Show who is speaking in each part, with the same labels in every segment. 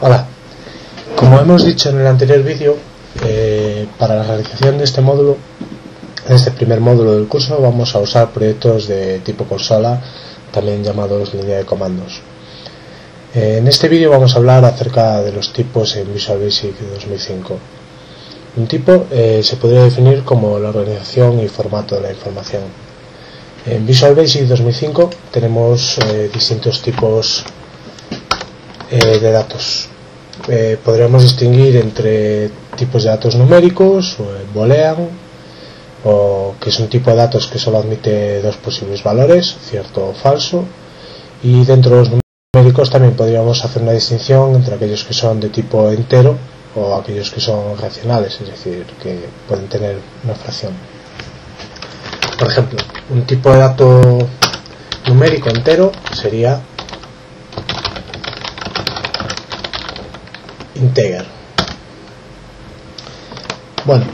Speaker 1: Hola, como hemos dicho en el anterior vídeo, eh, para la realización de este módulo, de este primer módulo del curso, vamos a usar proyectos de tipo consola, también llamados línea de comandos. Eh, en este vídeo vamos a hablar acerca de los tipos en Visual Basic 2005. Un tipo eh, se podría definir como la organización y formato de la información. En Visual Basic 2005 tenemos distintos tipos de datos eh, podríamos distinguir entre tipos de datos numéricos o boolean o que es un tipo de datos que solo admite dos posibles valores, cierto o falso y dentro de los numéricos también podríamos hacer una distinción entre aquellos que son de tipo entero o aquellos que son racionales, es decir, que pueden tener una fracción. Por ejemplo, un tipo de dato numérico entero sería integer. Bueno,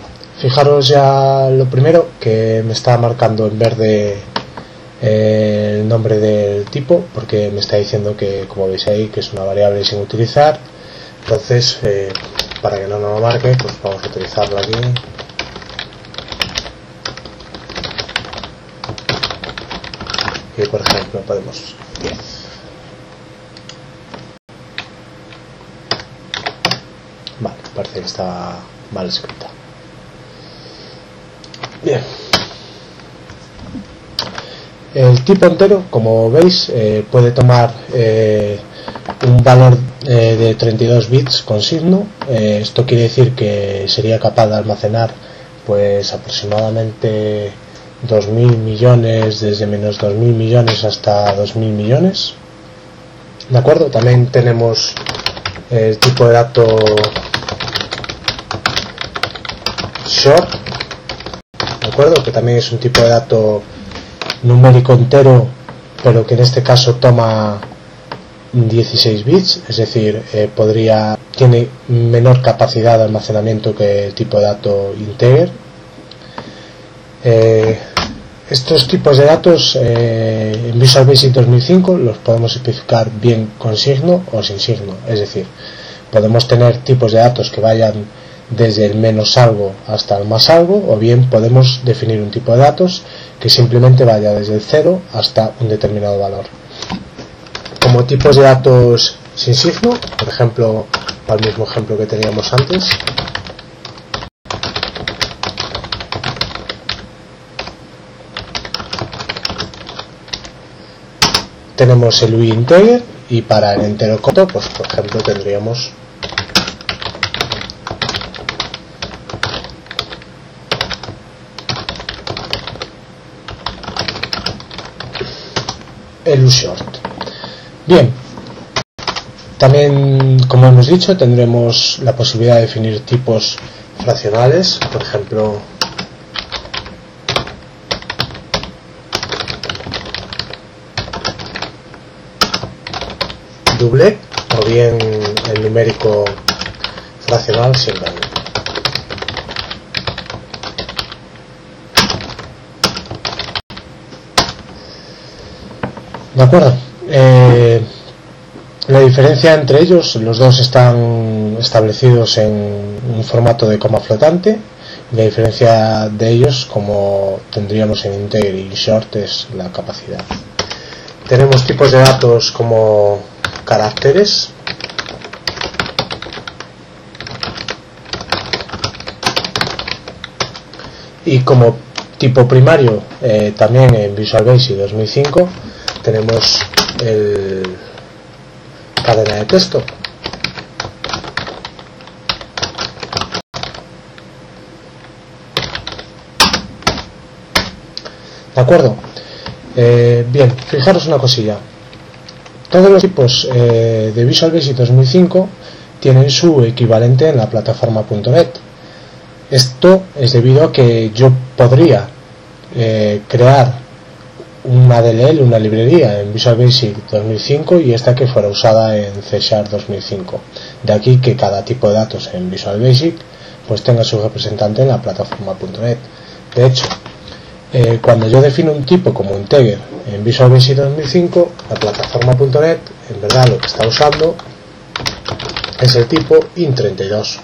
Speaker 1: fijaros ya lo primero que me está marcando en verde eh, el nombre del tipo porque me está diciendo que como veis ahí que es una variable sin utilizar. Entonces eh, para que no nos lo marque pues vamos a utilizarlo aquí. Y por ejemplo podemos parece que está mal escrita. Bien. El tipo entero, como veis, eh, puede tomar eh, un valor eh, de 32 bits con signo. esto quiere decir que sería capaz de almacenar pues aproximadamente 2.000 millones, desde menos 2.000 millones hasta 2.000 millones. ¿De acuerdo? También tenemos el tipo de dato ¿de acuerdo? Que también es un tipo de dato numérico entero, pero que en este caso toma 16 bits, es decir, eh, podría tiene menor capacidad de almacenamiento que el tipo de dato integer. Eh, estos tipos de datos eh, en Visual Basic 2005 los podemos especificar bien con signo o sin signo, es decir, podemos tener tipos de datos que vayan desde el menos algo hasta el más algo o bien podemos definir un tipo de datos que simplemente vaya desde el cero hasta un determinado valor. Como tipos de datos sin signo, por ejemplo, al mismo ejemplo que teníamos antes, tenemos el integer y para el entero corto, pues por ejemplo tendríamos el short. Bien, también como hemos dicho tendremos la posibilidad de definir tipos fraccionales, por ejemplo doble o bien el numérico fraccional sin De acuerdo. Eh, la diferencia entre ellos, los dos están establecidos en un formato de coma flotante. La diferencia de ellos, como tendríamos en integer y short, es la capacidad. Tenemos tipos de datos como caracteres, y como tipo primario eh, también en Visual Basic 2005 tenemos el cadena de texto ¿De acuerdo? Eh, bien, fijaros una cosilla. Todos los tipos eh, de Visual Basic 2005 tienen su equivalente en la plataforma.net. Esto es debido a que yo podría eh, crear una DLL, una librería en Visual Basic 2005 y esta que fuera usada en C Sharp 2005. De aquí que cada tipo de datos en Visual Basic pues tenga su representante en la plataforma.net. De hecho, eh, cuando yo defino un tipo como integer en Visual Basic 2005, la plataforma.net en verdad lo que está usando es el tipo IN32.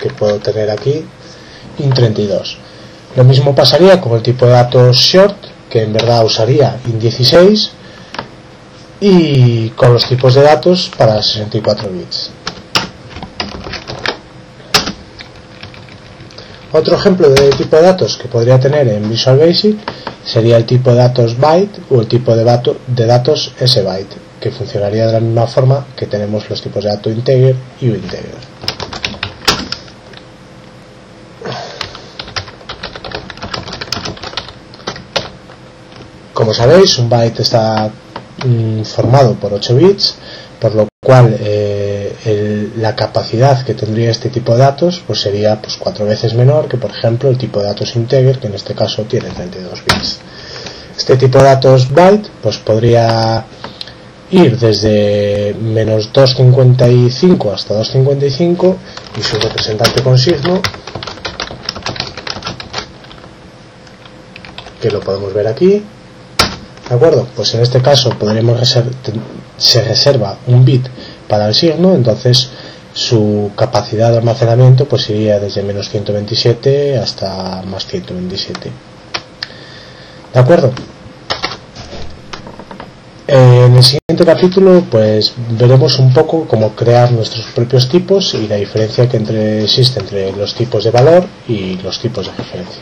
Speaker 1: Que puedo tener aquí IN32. Lo mismo pasaría con el tipo de datos short, que en verdad usaría IN16, y con los tipos de datos para 64 bits. Otro ejemplo de tipo de datos que podría tener en Visual Basic sería el tipo de datos byte o el tipo de, de datos sbyte, que funcionaría de la misma forma que tenemos los tipos de datos integer y integer. Como sabéis, un byte está mm, formado por 8 bits, por lo cual eh, la capacidad que tendría este tipo de datos pues sería pues cuatro veces menor que por ejemplo el tipo de datos integer que en este caso tiene 32 bits. Este tipo de datos byte pues podría ir desde menos 255 hasta 255 y su representante con signo que lo podemos ver aquí ¿De acuerdo? Pues en este caso podremos se reserva un bit para el signo, entonces su capacidad de almacenamiento pues iría desde menos 127 hasta más 127. ¿De acuerdo? En el siguiente capítulo pues veremos un poco cómo crear nuestros propios tipos y la diferencia que existe entre los tipos de valor y los tipos de referencia.